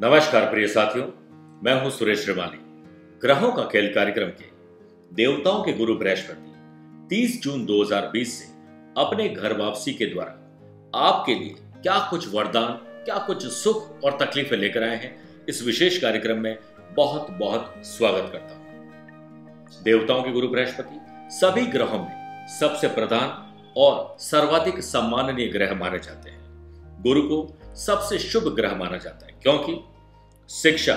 नमस्कार प्रिय साथियों, मैं हूँ सुरेश श्रीमाली। ग्रहों का खेल कार्यक्रम के देवताओं के गुरु बृहस्पति 30 जून 2020 से अपने घर वापसी के द्वारा आपके लिए क्या कुछ वरदान, क्या कुछ सुख और तकलीफें लेकर आए हैं, इस विशेष कार्यक्रम में बहुत बहुत स्वागत करता हूँ। देवताओं के गुरु बृहस्पति, सभी ग्रहों में सबसे प्रधान और सर्वाधिक सम्माननीय ग्रह माने जाते हैं। गुरु को सबसे शुभ ग्रह माना जाता है। क्योंकि शिक्षा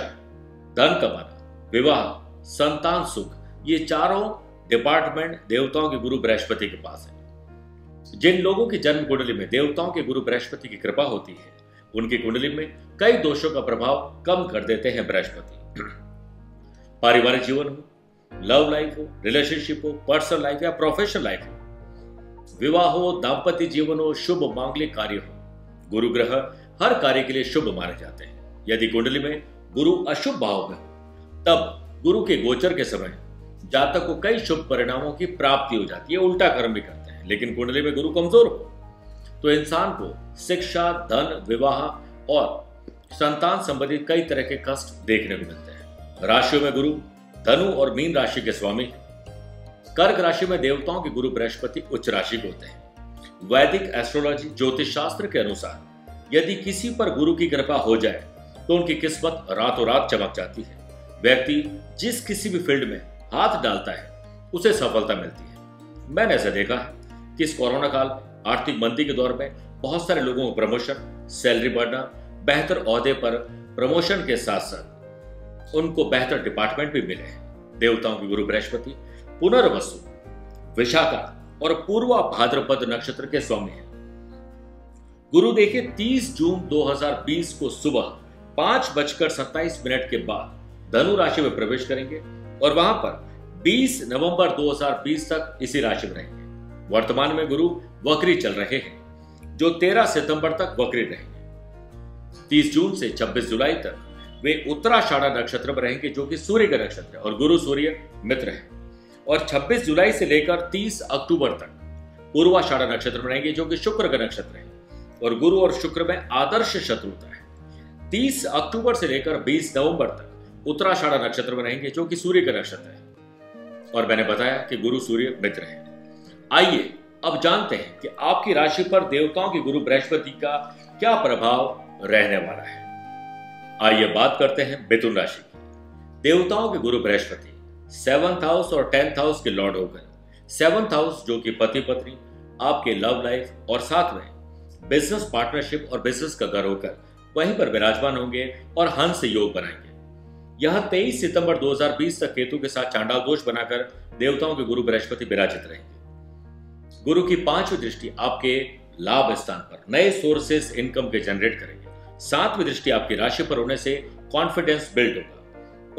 धन कमाना विवाह, संतान सुख, ये चारों डिपार्टमेंट देवताओं के गुरु बृहस्पति के पास है। जिन लोगों की जन्म कुंडली में देवताओं के गुरु बृहस्पति की कृपा होती है, उनकी कुंडली में कई दोषों का प्रभाव कम कर देते हैं बृहस्पति। पारिवारिक जीवन हो लव लाइफ हो रिलेशनशिप हो पर्सनल लाइफ या प्रोफेशनल लाइफ हो, विवाह हो दाम्पत्य जीवन हो, शुभ मांगलिक कार्य हो गुरु ग्रह हर कार्य के लिए शुभ माने जाते हैं। यदि कुंडली में गुरु अशुभ भाव में तब गुरु के गोचर के समय जातक को कई शुभ परिणामों की प्राप्ति हो जाती है। उल्टा कर्म भी करते हैं। लेकिन कुंडली में गुरु कमज़ोर हो तो इंसान को शिक्षा, धन, विवाह और संतान संबंधित कई तरह के कष्ट देखने को मिलते हैं। राशियों में गुरु धनु और मीन राशि के स्वामी कर्क राशि में देवताओं के गुरु बृहस्पति उच्च राशि के होते हैं। वैदिक एस्ट्रोलॉजी ज्योतिष शास्त्र के अनुसार यदि किसी पर गुरु की कृपा हो जाए तो उनकी किस्मत रातों रात चमक जाती है। व्यक्ति जिस किसी भी फ़ील्ड में हाथ डालता है, उसे सफलता मिलती है। मैंने ऐसा देखा है कि इस कोरोना काल, आर्थिक मंदी के दौर में बहुत सारे लोगों को प्रमोशन, सैलरी बढ़ना, बेहतर औहदे पर प्रमोशन के साथ साथ उनको बेहतर डिपार्टमेंट भी मिले हैं। देवताओं के गुरु बृहस्पति, पुनर्वसु, विशाखा और पूर्वा भाद्रपद नक्षत्र के स्वामी हैं। गुरु देखिए 30 जून 2020 को सुबह पाँच बजकर सत्ताईस मिनट के बाद धनु राशि में प्रवेश करेंगे और वहाँ पर 20 नवंबर 2020 तक इसी राशि में रहेंगे। वर्तमान में गुरु वक्री चल रहे हैं, जो 13 सितंबर तक वक्री रहेंगे। 30 जून से 26 जुलाई तक वे उत्तराषाढ़ा नक्षत्र में रहेंगे, जो कि सूर्य का नक्षत्र है और गुरु सूर्य मित्र है। और 26 जुलाई से लेकर 30 अक्टूबर तक पूर्वाषाढ़ा नक्षत्र में रहेंगे, जो कि शुक्र का नक्षत्र है। और गुरु और शुक्र में आदर्श शत्रुता 30 अक्टूबर से लेकर 20 नवंबर तक उत्तराषाढ़ा नक्षत्र में रहेंगे, जो कि सूर्य का नक्षत्र है। और मैंने बताया कि गुरु सूर्य मित्र है। आइए अब जानते हैं कि आपकी राशि पर देवताओं के गुरु बृहस्पति का क्या प्रभाव रहने वाला है। आइए बात करते हैं मिथुन राशि की। देवताओं के गुरु बृहस्पति, सेवंथ हाउस और टेंथ हाउस के लॉर्ड होकर, सेवंथ हाउस जो कि पति पत्नी, आपके लव लाइफ और साथ में बिज़नेस पार्टनरशिप और बिज़नेस का घर होकर वहीं पर विराजमान होंगे और हंस योग बनाएँगे। यह 23 सितंबर 2020 तक केतु के साथ चांडाल दोष बनाकर देवताओं के गुरु बृहस्पति विराजित रहेंगे। गुरु की पांचवी दृष्टि आपके लाभ स्थान पर, नए सोर्सेस इनकम के जनरेट करेंगे। सातवीं दृष्टि आपकी राशि पर होने से कॉन्फिडेंस बिल्ड होगा।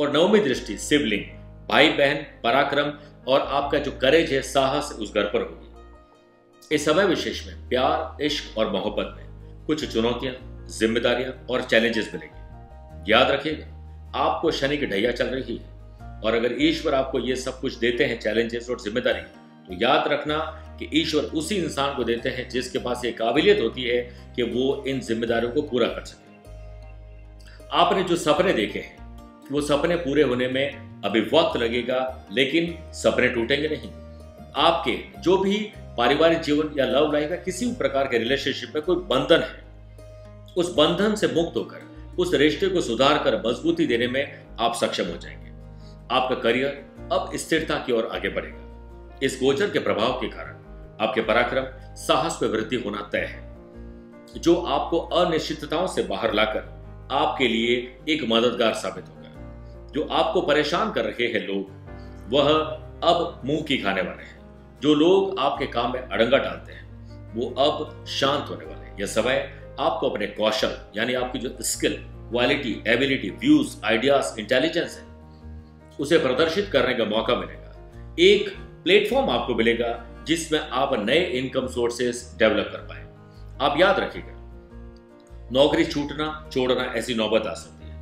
और नौवीं दृष्टि शिवलिंग भाई बहन पराक्रम और आपका जो करेज है, साहस उस घर पर होगी। इस समय विशेष में प्यार, इश्क और मोहब्बत में कुछ चुनौतियाँ जिम्मेदारियाँ और चैलेंजेस मिलेंगे। याद रखिएगा, आपको शनि की ढैया चल रही है और अगर ईश्वर आपको ये सब कुछ देते हैं चैलेंजेस और ज़िम्मेदारी तो याद रखना कि ईश्वर उसी इंसान को देते हैं जिसके पास ये काबिलियत होती है कि वो इन जिम्मेदारियों को पूरा कर सके। आपने जो सपने देखे हैं, वो सपने पूरे होने में अभी वक्त लगेगा, लेकिन सपने टूटेंगे नहीं। आपके जो भी पारिवारिक जीवन या लव लाइफ या किसी भी प्रकार के रिलेशनशिप में कोई बंधन है उस बंधन से मुक्त होकर, उस रिश्ते को सुधार कर मजबूती देने में आप सक्षम हो जाएँगे। आपका करियर अब स्थिरता की ओर आगे बढ़ेगा। इस गोचर के प्रभाव के कारण आपके पराक्रम, साहस में वृद्धि होना तय है। जो आपको अनिश्चितताओं से बाहर लाकर आपके लिए एक मददगार साबित होगा। जो आपको परेशान कर रहे हैं लोग, वह अब मुँह की खाने वाले हैं। जो लोग आपके काम में अड़ंगा डालते हैं, वो अब शांत होने वाले हैं। यह समय आपको अपने कौशल, यानी आपकी जो skill quality ability views ideas intelligence है, उसे प्रदर्शित करने का मौका मिलेगा। एक प्लेटफॉर्म आपको मिलेगा जिसमें आप नए इनकम सोर्सेस डेवलप कर पाए। आप याद रखिएगा, नौकरी छूटना, छोड़ना ऐसी नौबत आ सकती है।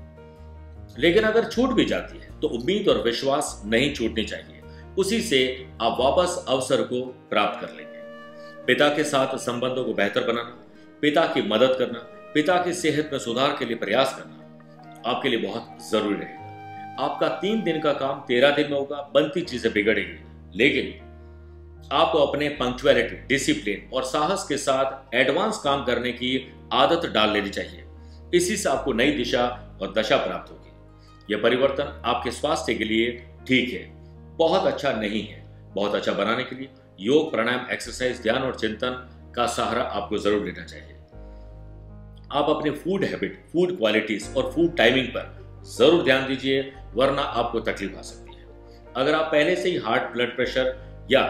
लेकिन अगर छूट भी जाती है तो उम्मीद और विश्वास नहीं छूटनी चाहिए। उसी से आप वापस अवसर को प्राप्त कर लेंगे। पिता के साथ संबंधों को बेहतर बनाना पिता की मदद करना, पिता की सेहत में सुधार के लिए प्रयास करना आपके लिए बहुत ज़रूरी रहेगा। आपका तीन दिन का काम तेरह दिन में होगा, बनती चीज़ें बिगड़ेगी। लेकिन आपको अपने पंक्चुअलिटी डिसिप्लिन और साहस के साथ एडवांस काम करने की आदत डाल लेनी चाहिए। इसी से आपको नई दिशा और दशा प्राप्त होगी। यह परिवर्तन आपके स्वास्थ्य के लिए ठीक है। बहुत अच्छा नहीं है। बहुत अच्छा बनाने के लिए योग, प्राणायाम एक्सरसाइज ध्यान और चिंतन का सहारा आपको ज़रूर लेना चाहिए। आप अपने फ़ूड हैबिट फ़ूड क्वालिटीज और फ़ूड टाइमिंग पर ज़रूर ध्यान दीजिए, वरना आपको तकलीफ़ आ सकती है। अगर आप पहले से ही हार्ट ब्लड प्रेशर या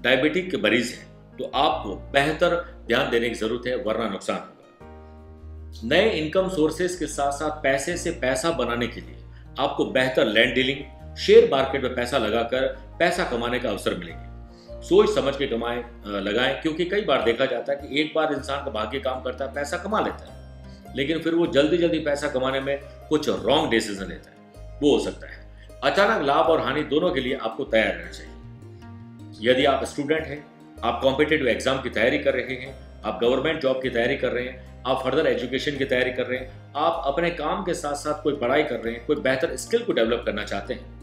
डायबिटिक के मरीज़ हैं तो आपको बेहतर ध्यान देने की ज़रूरत है, वरना नुकसान होगा। नए इनकम सोर्सेस के साथ साथ पैसे से पैसा बनाने के लिए आपको बेहतर लैंड डीलिंग शेयर मार्केट में पैसा लगाकर पैसा कमाने का अवसर मिलेगा। सोच समझ के कमाए लगाएँ, क्योंकि कई बार देखा जाता है कि एक बार इंसान का भाग्य काम करता है, पैसा कमा लेता है। लेकिन फिर वो जल्दी जल्दी पैसा कमाने में कुछ रॉन्ग डिसीज़न लेता है। वो हो सकता है। अचानक लाभ और हानि दोनों के लिए आपको तैयार रहना चाहिए। यदि आप स्टूडेंट हैं, आप कॉम्पिटेटिव एग्ज़ाम की तैयारी कर रहे हैं, आप गवर्नमेंट जॉब की तैयारी कर रहे हैं, आप फर्दर एजुकेशन की तैयारी कर रहे हैं, आप अपने काम के साथ साथ कोई पढ़ाई कर रहे हैं, कोई बेहतर स्किल को डेवलप करना चाहते हैं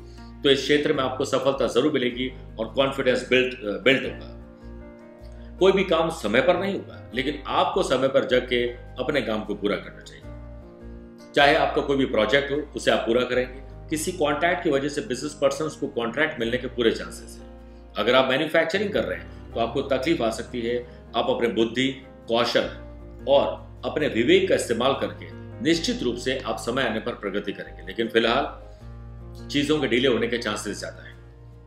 तो इस क्षेत्र में आपको सफलता ज़रूर मिलेगी और कॉन्फिडेंस बिल्ट बिल्ट होगा। कोई भी काम समय पर नहीं होगा, लेकिन आपको समय पर जग के अपने काम को पूरा करना चाहिए। चाहे आपका कोई भी प्रोजेक्ट हो, उसे आप पूरा करेंगे। किसी कॉन्ट्रैक्ट की वजह से बिज़नेस पर्सन को कॉन्ट्रैक्ट मिलने के पूरे चांसेस हैं। अगर आप मैन्युफैक्चरिंग कर रहे हैं तो आपको तकलीफ़ आ सकती है। आप अपने बुद्धि, कौशल और अपने विवेक का इस्तेमाल करके निश्चित रूप से आप समय आने पर प्रगति करेंगे। लेकिन फ़िलहाल चीज़ों के डिले होने के चांसेस ज़्यादा है।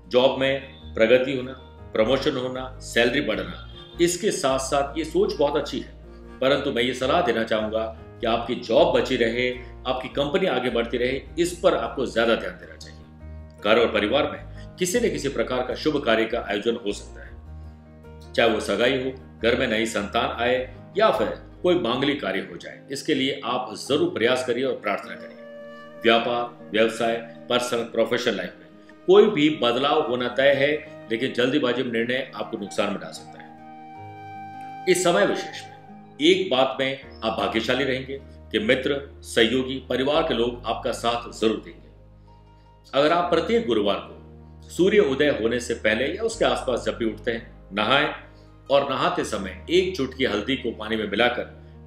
जॉब में प्रगति होना, प्रमोशन होना, सैलरी बढ़ना, इसके साथ साथ ये सोच बहुत अच्छी है। परंतु मैं ये सलाह देना चाहूँगा कि आपकी जॉब बची रहे, आपकी कंपनी आगे बढ़ती रहे, इस पर आपको ज़्यादा ध्यान देना चाहिए। घर और परिवार में किसी न किसी प्रकार का शुभ कार्य का आयोजन हो सकता है। चाहे वो सगाई हो, घर में नई संतान आए, या फिर कोई मांगलिक कार्य हो जाए, इसके लिए आप ज़रूर प्रयास करिए और प्रार्थना करिए। व्यापार, व्यवसाय, पर्सनल प्रोफेशनल लाइफ में। कोई भी बदलाव होना तय है, लेकिन जल्दीबाजी में निर्णय आपको नुकसान में डाल सकता है। इस समय विशेष में, एक बात में आप भाग्यशाली रहेंगे कि मित्र, सहयोगी, परिवार के लोग आपका साथ ज़रूर देंगे। अगर आप प्रत्येक गुरुवार को सूर्य उदय होने से पहले या उसके आसपास जब भी उठते हैं, नहाएँ और नहाते समय एक चुटकी हल्दी को पानी में मिलाकर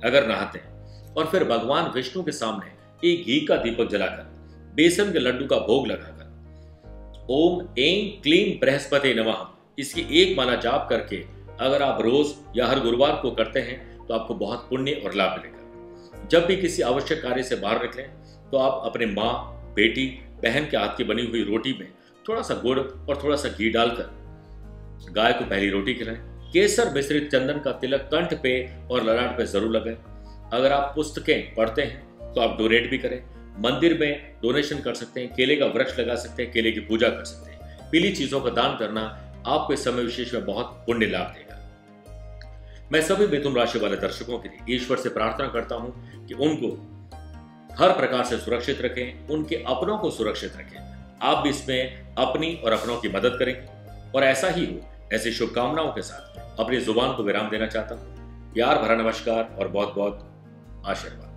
अगर नहाते हैं और फिर भगवान विष्णु के सामने एक घी का दीपक जलाकर, बेसन के लड्डू का भोग लगाकर। ओम एँ क्लीन बृहस्पति नमः। इसकी एक माला जाप करके अगर आप रोज या हर गुरुवार को करते हैं तो आपको बहुत पुण्य और लाभ मिलेगा। जब भी किसी आवश्यक कार्य से बाहर निकले तो आप अपने माँ, बेटी, बहन के हाथ की बनी हुई रोटी में थोड़ा सा गुड़ और थोड़ा सा घी डालकर गाय को पहली रोटी खिलाएँ। केसर मिश्रित चंदन का तिलक कंठ पे और ललाट पे ज़रूर लगाएँ। अगर आप पुस्तकें पढ़ते हैं तो आप डोनेट भी करें। मंदिर में डोनेशन कर सकते हैं, केले का वृक्ष लगा सकते हैं, केले की पूजा कर सकते हैं। पीली चीज़ों का दान करना आपको इस समय विशेष में बहुत पुण्य लाभ देगा। मैं सभी मिथुन राशि वाले दर्शकों के लिए ईश्वर से प्रार्थना करता हूँ कि उनको हर प्रकार से सुरक्षित रखें, उनके अपनों को सुरक्षित रखें। आप भी इसमें अपनी और अपनों की मदद करें। और ऐसा ही हो, ऐसी शुभकामनाओं के साथ अपनी ज़ुबान को विराम देना चाहता हूँ। प्यार भरा नमस्कार और बहुत बहुत आशीर्वाद।